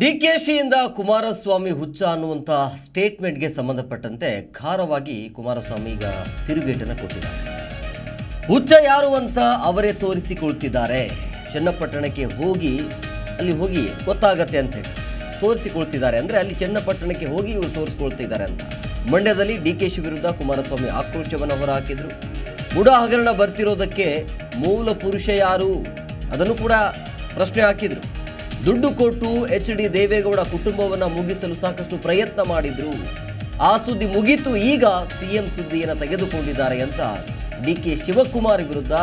ಡಿಕೆಶಿಯಿಂದ ಕುಮಾರಸ್ವಾಮಿ ಹುಚ್ಚ ಅನ್ನುವಂಥ ಸ್ಟೇಟ್ಮೆಂಟ್ಗೆ ಸಂಬಂಧಪಟ್ಟಂತೆ ಖಾರವಾಗಿ ಕುಮಾರಸ್ವಾಮಿ ಈಗ ತಿರುಗೇಟನ್ನು ಕೊಟ್ಟಿದ್ದಾರೆ. ಹುಚ್ಚ ಯಾರು ಅಂತ ಅವರೇ ತೋರಿಸಿಕೊಳ್ತಿದ್ದಾರೆ. ಚನ್ನಪಟ್ಟಣಕ್ಕೆ ಹೋಗಿ, ಅಲ್ಲಿ ಹೋಗಿ ಗೊತ್ತಾಗತ್ತೆ ಅಂತ ಹೇಳಿ ತೋರಿಸಿಕೊಳ್ತಿದ್ದಾರೆ ಅಂದರೆ ಅಲ್ಲಿ ಚನ್ನಪಟ್ಟಣಕ್ಕೆ ಹೋಗಿ ಇವರು ತೋರಿಸ್ಕೊಳ್ತಿದ್ದಾರೆ ಅಂತ. ಮಂಡ್ಯದಲ್ಲಿ ಡಿ ಕೆ ಶಿ ವಿರುದ್ಧ ಕುಮಾರಸ್ವಾಮಿ ಆಕ್ರೋಶವನ್ನು ಹೊರಹಾಕಿದ್ರು. ಬುಡ ಹಗರಣ ಬರ್ತಿರೋದಕ್ಕೆ ಮೂಲ ಪುರುಷ ಯಾರು? ಅದನ್ನು ಕೂಡ ಪ್ರಶ್ನೆ ಹಾಕಿದ್ರು. ದುಡ್ಡು ಕೊಟ್ಟು ಎಚ್ ಡಿ ದೇವೇಗೌಡ ಕುಟುಂಬವನ್ನು ಮುಗಿಸಲು ಸಾಕಷ್ಟು ಪ್ರಯತ್ನ ಮಾಡಿದ್ರು. ಆ ಸುದ್ದಿ ಮುಗಿತು, ಈಗ ಸಿಎಂ ಸುದ್ದಿಯನ್ನು ತೆಗೆದುಕೊಂಡಿದ್ದಾರೆ ಅಂತ ಡಿ ಕೆ ಶಿವಕುಮಾರ್ ವಿರುದ್ಧ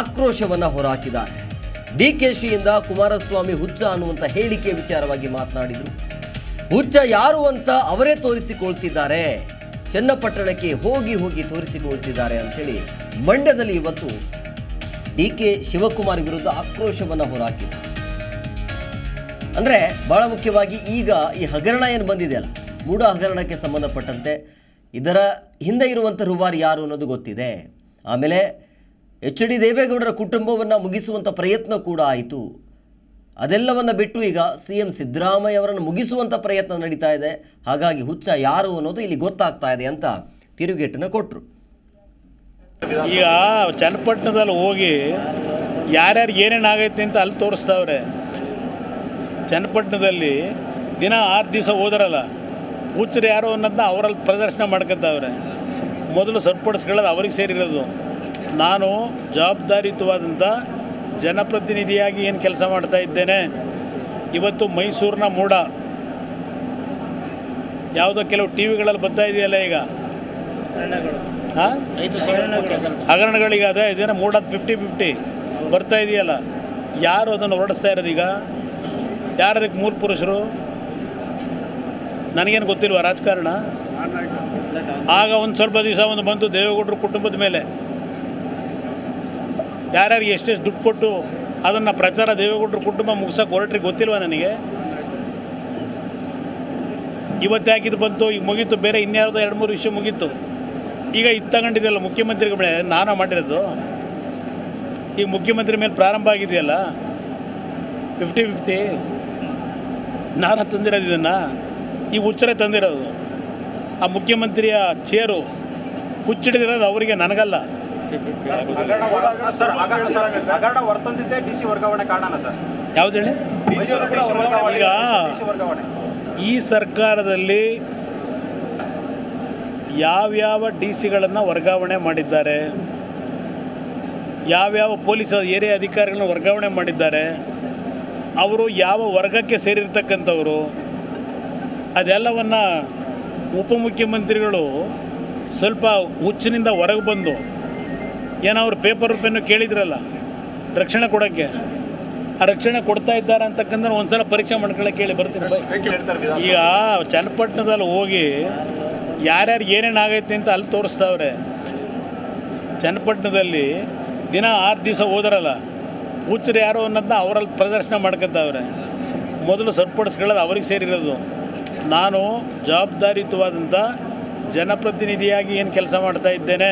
ಆಕ್ರೋಶವನ್ನ ಹೊರಹಾಕಿದ್ದಾರೆ ಡಿಕೆಶಿಯಿಂದ ಕುಮಾರಸ್ವಾಮಿ ಹುಚ್ಚ ಅನ್ನುವಂಥ ಹೇಳಿಕೆ ವಿಚಾರವಾಗಿ ಮಾತನಾಡಿದರು. ಹುಚ್ಚ ಯಾರು ಅಂತ ಅವರೇ ತೋರಿಸಿಕೊಳ್ತಿದ್ದಾರೆ. ಚನ್ನಪಟ್ಟಣಕ್ಕೆ ಹೋಗಿ ಹೋಗಿ ತೋರಿಸಿಕೊಳ್ತಿದ್ದಾರೆ ಅಂತೇಳಿ ಮಂಡ್ಯದಲ್ಲಿ ಇವತ್ತು ಡಿ ಕೆ ಶಿವಕುಮಾರ್ ವಿರುದ್ಧ ಆಕ್ರೋಶವನ್ನ ಹೊರಹಾಕಿದ್ರು ಅಂದ್ರೆ ಭಾಳ ಮುಖ್ಯವಾಗಿ ಈಗ ಈ ಹಗರಣ ಏನು ಬಂದಿದೆಯಲ್ಲ ಮೂಢ ಹಗರಣಕ್ಕೆ ಸಂಬಂಧಪಟ್ಟಂತೆ ಇದರ ಹಿಂದೆ ಇರುವಂಥ ರೂವಾರಿ ಯಾರು ಅನ್ನೋದು ಗೊತ್ತಿದೆ. ಆಮೇಲೆ ಎಚ್ ಡಿ ದೇವೇಗೌಡರ ಕುಟುಂಬವನ್ನು ಮುಗಿಸುವಂಥ ಪ್ರಯತ್ನ ಕೂಡ ಆಯಿತು. ಅದೆಲ್ಲವನ್ನು ಬಿಟ್ಟು ಈಗ ಸಿ ಎಂ ಸಿದ್ದರಾಮಯ್ಯ ಅವರನ್ನು ಮುಗಿಸುವಂಥ ಪ್ರಯತ್ನ ನಡೀತಾ ಇದೆ. ಹಾಗಾಗಿ ಹುಚ್ಚ ಯಾರು ಅನ್ನೋದು ಇಲ್ಲಿ ಗೊತ್ತಾಗ್ತಾ ಇದೆ ಅಂತ ತಿರುಗೇಟನ್ನು ಕೊಟ್ಟರು ಈಗ ಚನ್ನಪಟ್ಟಣದಲ್ಲಿ ಹೋಗಿ ಯಾರ್ಯಾರು ಏನೇನಾಗೈತೆ ಅಂತ ಅಲ್ಲಿ ತೋರಿಸ್ತಾವ್ರೆ ಚನ್ನಪಟ್ಟಣದಲ್ಲಿ ದಿನ ಆರು ದಿವಸ ಹೋದ್ರಲ್ಲ, ಹುಚ್ಚರು ಯಾರು ಅನ್ನೋದನ್ನ ಅವರಲ್ಲಿ ಪ್ರದರ್ಶನ ಮಾಡ್ಕೊತಾವ್ರೆ ಮೊದಲು ಸರಿಪಡಿಸ್ಕೊಳ್ಳೋದು ಅವ್ರಿಗೆ ಸೇರಿರೋದು. ನಾನು ಜವಾಬ್ದಾರಿಯುತವಾದಂಥ ಜನಪ್ರತಿನಿಧಿಯಾಗಿ ಏನು ಕೆಲಸ ಮಾಡ್ತಾ ಇದ್ದೇನೆ, ಇವತ್ತು ಮೈಸೂರಿನ ಮೂಡ. ಯಾವುದೋ ಕೆಲವು ಟಿ ವಿಗಳಲ್ಲಿ ಬರ್ತಾ ಇದೆಯಲ್ಲ ಈಗ? ಹಾಂ ಹಗರಣಗಳಿಗೆ ಅದೇ ಇದೇನೋ ಮೂಡ ಫಿಫ್ಟಿ ಫಿಫ್ಟಿ ಬರ್ತಾ ಇದೆಯಲ್ಲ? ಯಾರು ಅದನ್ನು ಹೊರಡಿಸ್ತಾ ಇರೋದು ಈಗ? ಯಾರು ಅದಕ್ಕೆ ಮೂಲ ಪುರುಷರು? ನನಗೇನು ಗೊತ್ತಿಲ್ವ ರಾಜಕಾರಣ? ಆಗ ಒಂದು ಸ್ವಲ್ಪ ದಿವಸ ಒಂದು ಬಂತು ದೇವೇಗೌಡರ ಕುಟುಂಬದ ಮೇಲೆ. ಯಾರ್ಯಾರಿಗೆ ಎಷ್ಟೆಷ್ಟು ದುಡ್ಡು ಕೊಟ್ಟು ಅದನ್ನು ಪ್ರಚಾರ ದೇವೇಗೌಡರ ಕುಟುಂಬ ಮುಗಿಸೋಕೆ ಹೊರಟ್ರಿಗೆ ಗೊತ್ತಿಲ್ವ ನನಗೆ? ಇವತ್ತು ಯಾಕಿದು ಬಂತು, ಈಗ ಮುಗೀತು, ಬೇರೆ ಇನ್ಯಾವುದೋ ಎರಡು ಮೂರು ವಿಷಯ ಮುಗೀತು. ಈಗ ಇದು ತಗೊಂಡಿದೆಯಲ್ಲ ಮುಖ್ಯಮಂತ್ರಿಗಳ ನಾನು ಮಾಡಿರೋದು. ಈಗ ಮುಖ್ಯಮಂತ್ರಿ ಮೇಲೆ ಪ್ರಾರಂಭ ಆಗಿದೆಯಲ್ಲ? ಫಿಫ್ಟಿ ಫಿಫ್ಟಿ ನಾನು ತಂದಿರೋದು ಇದನ್ನು. ಈ ಹುಚ್ಚರೆ ತಂದಿರೋದು. ಆ ಮುಖ್ಯಮಂತ್ರಿಯ ಚೇರು ಹುಚ್ಚಿಡಿದಿರೋದು ಅವರಿಗೆ ನನಗಲ್ಲ. ಯಾವ್ದು ಹೇಳಿ? ಈಗ ಈ ಸರ್ಕಾರದಲ್ಲಿ ಯಾವ್ಯಾವ ಡಿ ಸಿಗಳನ್ನು ವರ್ಗಾವಣೆ ಮಾಡಿದ್ದಾರೆ? ಯಾವ್ಯಾವ ಪೊಲೀಸ್ ಏರಿಯಾ ಅಧಿಕಾರಿಗಳನ್ನ ವರ್ಗಾವಣೆ ಮಾಡಿದ್ದಾರೆ? ಅವರು ಯಾವ ವರ್ಗಕ್ಕೆ ಸೇರಿರ್ತಕ್ಕಂಥವರು ಅದೆಲ್ಲವನ್ನು ಉಪಮುಖ್ಯಮಂತ್ರಿಗಳು ಸ್ವಲ್ಪ ಹುಚ್ಚಿನಿಂದ ಹೊರಗೆ ಬಂದು ಏನೋ ಅವ್ರು ಪೇಪರ್ ಪೆನ್ನು ಕೇಳಿದ್ರಲ್ಲ ರಕ್ಷಣೆ ಕೊಡೋಕ್ಕೆ. ಆ ರಕ್ಷಣೆ ಕೊಡ್ತಾ ಇದ್ದಾರೆ ಅಂತಕ್ಕಂಥ ಒಂದ್ಸಲ ಪರೀಕ್ಷೆ ಮಾಡ್ಕೊಳ್ಳೋಕೆ ಕೇಳಿ ಬರ್ತೀನಿ ಈಗ ಚನ್ನಪಟ್ಟಣದಲ್ಲಿ ಹೋಗಿ ಯಾರ್ಯಾರು ಏನೇನು ಆಗೈತೆ ಅಂತ ಅಲ್ಲಿ ತೋರಿಸ್ತಾವ್ರೆ. ಚನ್ನಪಟ್ಟಣದಲ್ಲಿ ದಿನ ಆರು ದಿವಸ ಹೋದ್ರಲ್ಲ ಹುಚ್ಚರು ಯಾರು ಅನ್ನೋದನ್ನ ಅವರಲ್ಲಿ ಪ್ರದರ್ಶನ ಮಾಡ್ಕೊತಾವ್ರೆ ಮೊದಲು ಸರಿಪಡಿಸ್ಕೊಳ್ಳೋದು ಅವ್ರಿಗೆ ಸೇರಿರೋದು. ನಾನು ಜವಾಬ್ದಾರಿಯುತವಾದಂಥ ಜನಪ್ರತಿನಿಧಿಯಾಗಿ ಏನು ಕೆಲಸ ಮಾಡ್ತಾ ಇದ್ದೇನೆ,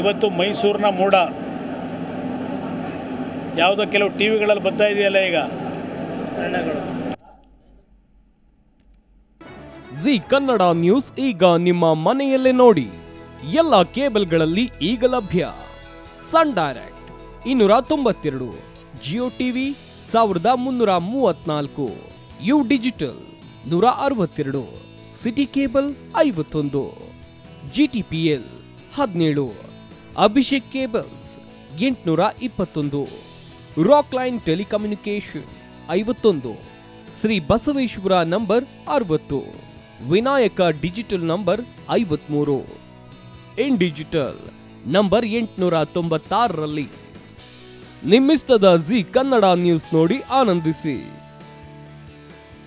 ಇವತ್ತು ಮೈಸೂರಿನ ಮೂಡ. ಯಾವುದೋ ಕೆಲವು ಟಿ ವಿಗಳಲ್ಲಿ ಬರ್ತಾ ಇದೆಯಲ್ಲ ಈಗ? ಜಿ ಕನ್ನಡ ನ್ಯೂಸ್ ಈಗ ನಿಮ್ಮ ಮನೆಯಲ್ಲೇ ನೋಡಿ. ಎಲ್ಲ ಕೇಬಲ್ಗಳಲ್ಲಿ ಈಗ ಲಭ್ಯ. ಸನ್ ಡೈರೆಕ್ಟ್. ಇನ್ನೂರ ತೊಂಬತ್ತೆರಡು ಜಿಯೋ ಟಿವಿ ಸಾವಿರದ ಮುನ್ನೂರ ಮೂವತ್ನಾಲ್ಕು. ಯು ಡಿಜಿಟಲ್ ನೂರ ಅರವತ್ತೆರಡು ಸಿಟಿ ಕೇಬಲ್ ಐವತ್ತೊಂದು. ಜಿ ಟಿ ಪಿ ಎಲ್ ಹದಿನೇಳು. ಅಭಿಷೇಕ್ ಕೇಬಲ್ಸ್ ಎಂಟುನೂರ ಇಪ್ಪತ್ತೊಂದು. ರಾಕ್ ಲೈನ್ ಟೆಲಿಕಮ್ಯುನಿಕೇಶನ್ ಐವತ್ತೊಂದು. ಶ್ರೀ ಬಸವೇಶ್ವರ ನಂಬರ್ ಅರವತ್ತು. ವಿನಾಯಕ ಡಿಜಿಟಲ್ ನಂಬರ್ ಐವತ್ಮೂರು. ಇನ್ ಡಿಜಿಟಲ್ ನಂಬರ್ ಎಂಟುನೂರ ತೊಂಬತ್ತಾರರಲ್ಲಿ. ನಿಮ್ಮಿಸ್ತದ ಜಿ ಕನ್ನಡ ನ್ಯೂಸ್ ನೋಡಿ ಆನಂದಿಸಿ.